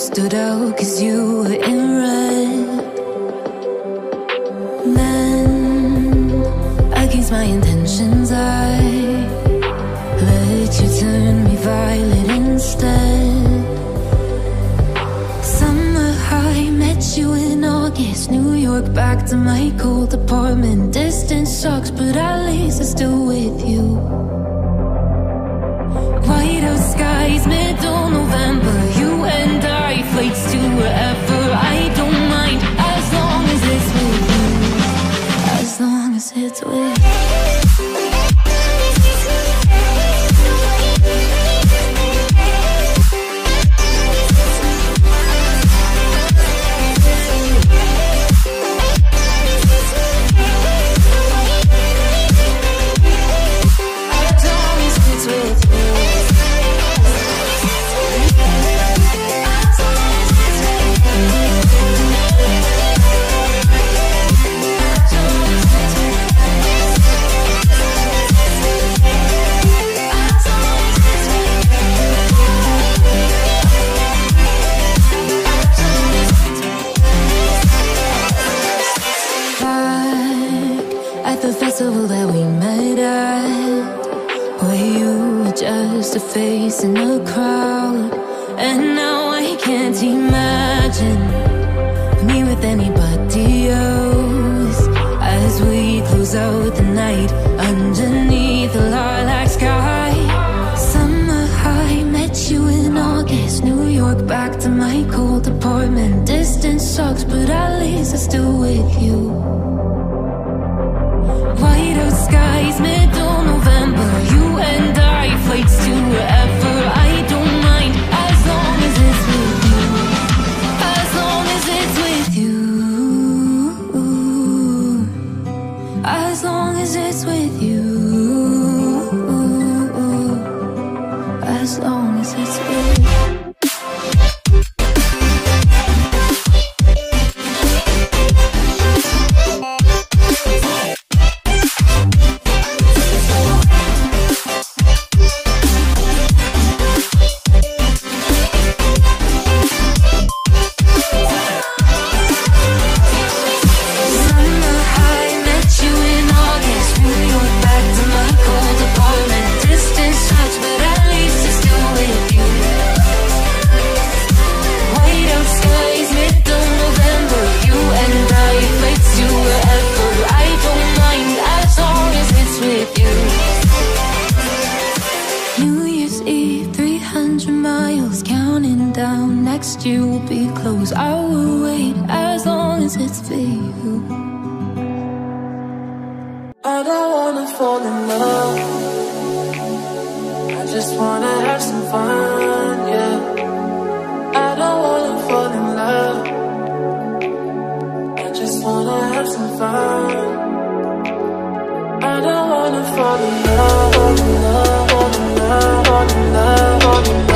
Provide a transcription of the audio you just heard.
stood out cause you were in red. My intentions, I let you turn me violet instead. Summer high, met you in August. New York, back to my cold apartment. Distance sucks, but at least I'm still with you. White skies, middle November. You and I, flights to wherever. I don't mind as long as it's with as long as it's with the festival that we met at, where you were just a face in the crowd, and now I can't imagine me with anybody else as we close out the night underneath the lilac sky. Summer high, met you in August, New York, back to my cold apartment. Distance sucks, but at least I'm still with you. You. As long as it's with you. Next year will be close. I will wait as long as it's for you. I don't wanna fall in love. I just wanna have some fun, yeah. I don't wanna fall in love. I just wanna have some fun. I don't wanna fall in love, fall in love, fall in love, fall in love.